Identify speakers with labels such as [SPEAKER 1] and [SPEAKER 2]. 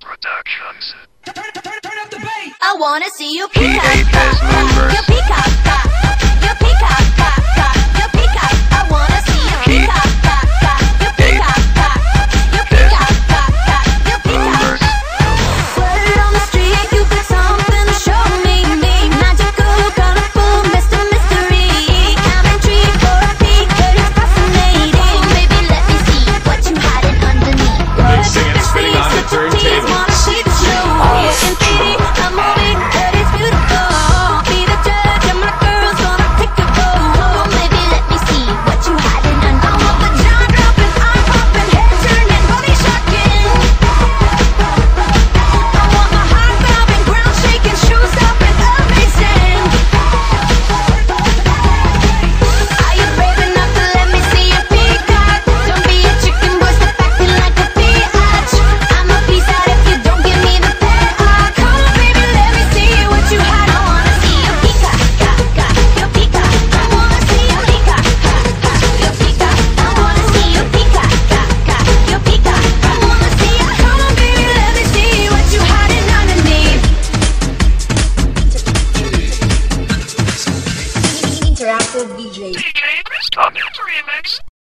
[SPEAKER 1] Productions.
[SPEAKER 2] Turn,
[SPEAKER 1] turn,
[SPEAKER 2] turn, up the bass! I wanna see you kick Massive DJ.